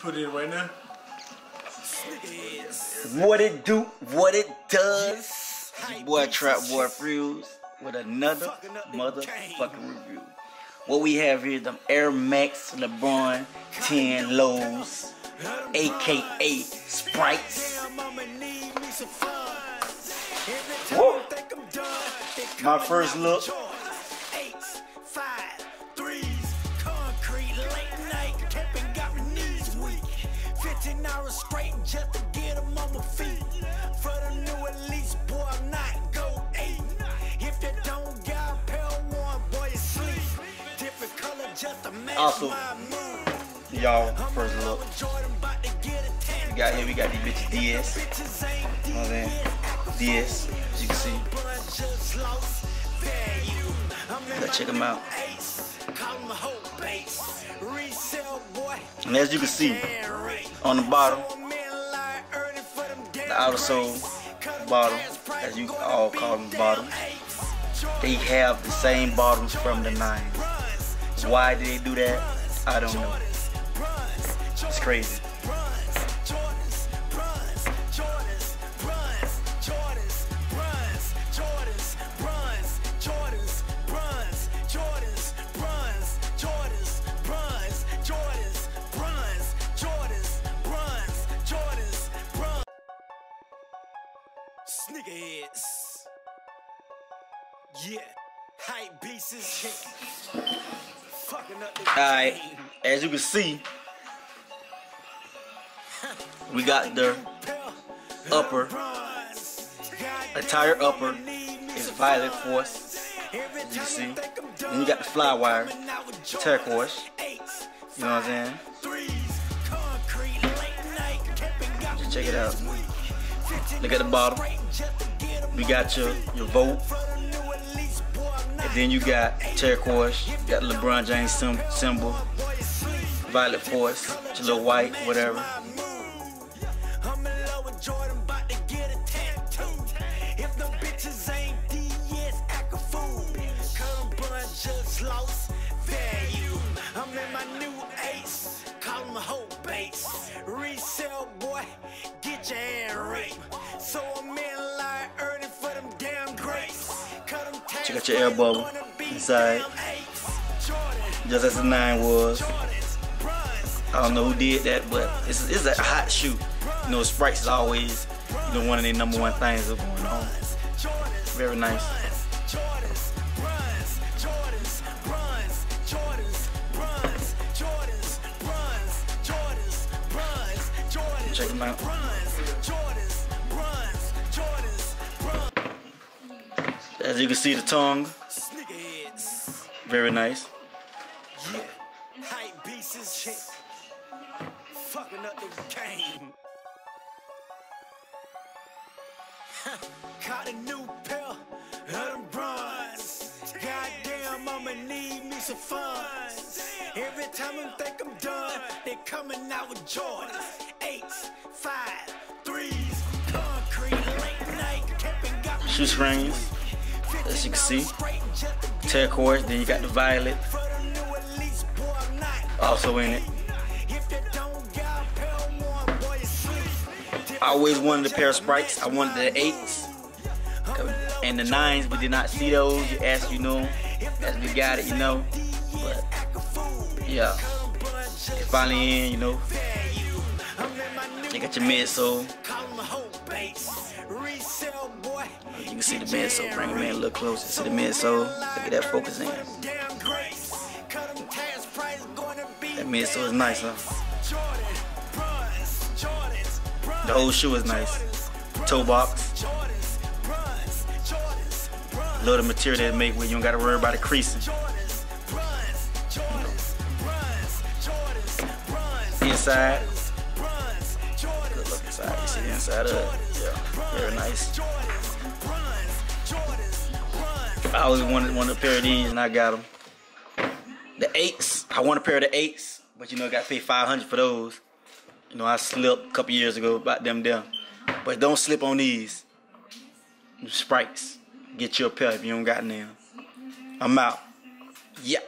put it in right now. What it do, what it does. Your boy Trap Boi Fuse with another motherfucking review. What we have here, them Air Max LeBron 10 lows, aka Sprites. Woo. My first look. Hours straight just to get them on my feet. For the new elite, boy, I'm not go eight. If they don't got pale one, boy, you sleep. Different color just to match also, y'all, first look. We got here, we got these bitches DS. You know what I'm? DS, as you can see. Gotta check them out. And as you can see, on the bottom, the outer sole, bottom, as you all call them bottom, they have the same bottoms from the 90s. Why did they do that? I don't know. It's crazy. Sneakerheads. Yeah. Hype pieces. Alright, as you can see, we got the upper, entire upper is violet force. As you see. Then you got the Flywire, turquoise. You know what I'm saying? Just check it out. Look at the bottom. We got your, your Volt. And then you got turquoise. You got LeBron James symbol. Violet Force. Your little white, whatever. I'm in my new ace, call him base. Resell boy, get your air raped. So I'm in line earning for them damn grapes. Check out your air bubble inside. Just as the 9 was. I don't know who did that, but it's, it's a hot shoe. You know, Sprites is always, you know, one of the number one things that's going on. Very nice. Check them out. As you can see the tongue. Very nice. Yeah. Hype pieces. Fucking up the game. Caught a new pair of them bronze. Goddamn, I'ma need me some funds. Every time I think I'm done, they coming out with Jordans. Eights, five, threes, concrete, late night, Shoe springs as you can see. Turquoise, then you got the violet also in it. I always wanted a pair of sprites. I wanted the eights and the nines. We did not see those. You As you know, as we got it, you know. But yeah, finally in, you know. You got your midsole. You can see the midsole. Bring him in a little closer. See the midsole. Look at that focus in. That midsole is nice, huh? The whole shoe is nice. Toe box. Love the material they make where you don't gotta worry about it creasing. Inside. Inside. You see the inside of it? Yeah. Very nice. I always wanted, wanted a pair of these and I got them. The eights, I want a pair of the eights, but you know, I got to pay 500 for those. You know, I slipped a couple years ago about them them. But don't slip on these. Sprites. Get your pair if you don't got them. I'm out. Yeah.